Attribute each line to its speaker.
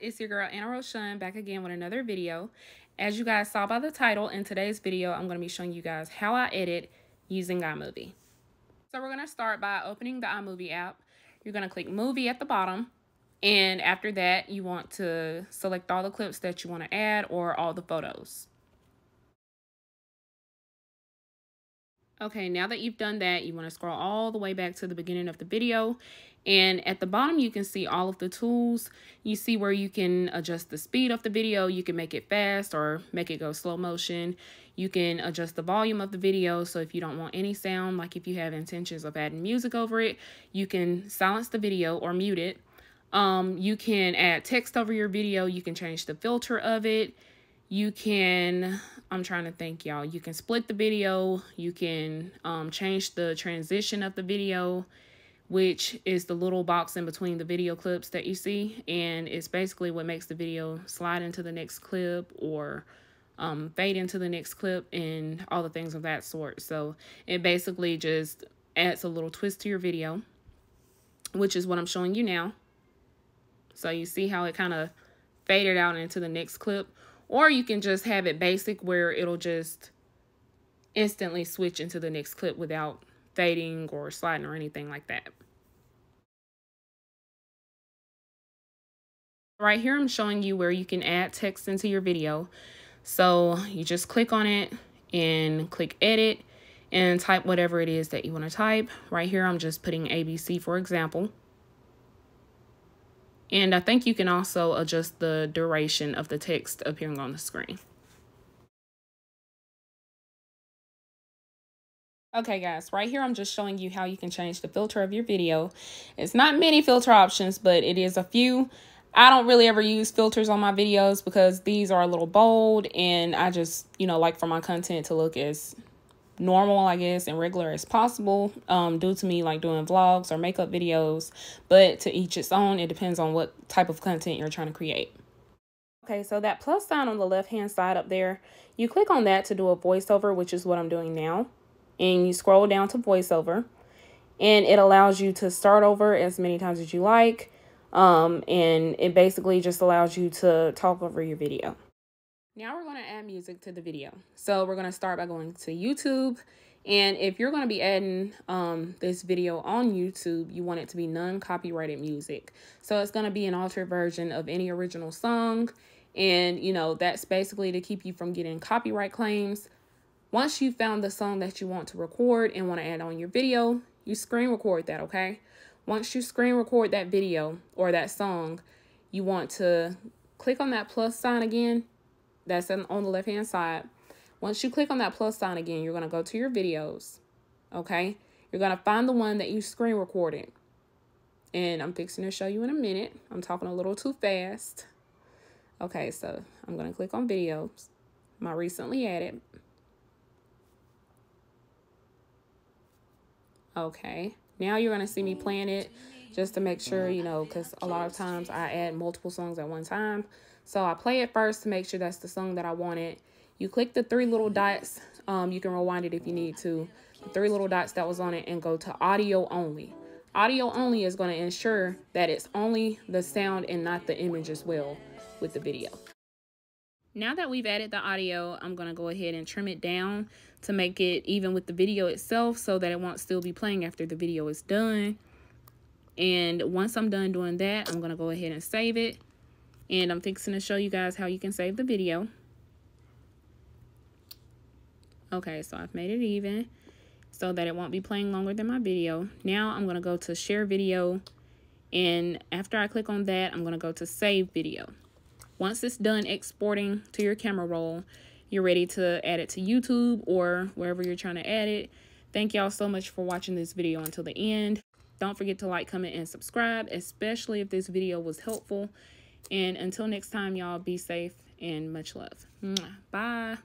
Speaker 1: it's your girl Anna Roshun back again with another video. As you guys saw by the title, in today's video, I'm going to be showing you guys how I edit using iMovie. So we're going to start by opening the iMovie app. You're going to click Movie at the bottom. And after that, you want to select all the clips that you want to add or all the photos. Okay, now that you've done that, you want to scroll all the way back to the beginning of the video. And at the bottom, you can see all of the tools. You see where you can adjust the speed of the video. You can make it fast or make it go slow motion. You can adjust the volume of the video. So if you don't want any sound, like if you have intentions of adding music over it, you can silence the video or mute it. Um, you can add text over your video. You can change the filter of it. You can I'm trying to think, y'all. You can split the video. You can um, change the transition of the video, which is the little box in between the video clips that you see. And it's basically what makes the video slide into the next clip or um, fade into the next clip and all the things of that sort. So it basically just adds a little twist to your video, which is what I'm showing you now. So you see how it kind of faded out into the next clip or you can just have it basic where it'll just instantly switch into the next clip without fading or sliding or anything like that. Right here, I'm showing you where you can add text into your video. So you just click on it and click edit and type whatever it is that you want to type. Right here, I'm just putting ABC for example. And I think you can also adjust the duration of the text appearing on the screen. Okay guys, right here I'm just showing you how you can change the filter of your video. It's not many filter options, but it is a few. I don't really ever use filters on my videos because these are a little bold and I just, you know, like for my content to look as normal, I guess, and regular as possible um, due to me like doing vlogs or makeup videos. But to each its own, it depends on what type of content you're trying to create. Okay, so that plus sign on the left-hand side up there, you click on that to do a voiceover, which is what I'm doing now. And you scroll down to voiceover. And it allows you to start over as many times as you like. Um, and it basically just allows you to talk over your video. Now we're going to add music to the video. So we're going to start by going to YouTube. And if you're going to be adding um, this video on YouTube, you want it to be non-copyrighted music. So it's going to be an altered version of any original song. And, you know, that's basically to keep you from getting copyright claims. Once you found the song that you want to record and want to add on your video, you screen record that, okay? Once you screen record that video or that song, you want to click on that plus sign again that's on the left hand side. Once you click on that plus sign again, you're going to go to your videos. Okay. You're going to find the one that you screen recorded. And I'm fixing to show you in a minute. I'm talking a little too fast. Okay, so I'm going to click on videos. My recently added. Okay. Now you're going to see me oh, playing it just to make sure, you know, because a lot of times I add multiple songs at one time. So I play it first to make sure that's the song that I wanted. You click the three little dots. Um, you can rewind it if you need to. The three little dots that was on it and go to audio only. Audio only is going to ensure that it's only the sound and not the image as well with the video. Now that we've added the audio, I'm going to go ahead and trim it down to make it even with the video itself so that it won't still be playing after the video is done. And once I'm done doing that, I'm going to go ahead and save it. And I'm fixing to show you guys how you can save the video. Okay, so I've made it even so that it won't be playing longer than my video. Now I'm going to go to share video. And after I click on that, I'm going to go to save video. Once it's done exporting to your camera roll, you're ready to add it to YouTube or wherever you're trying to add it. Thank y'all so much for watching this video until the end. Don't forget to like, comment, and subscribe, especially if this video was helpful. And until next time, y'all be safe and much love. Bye.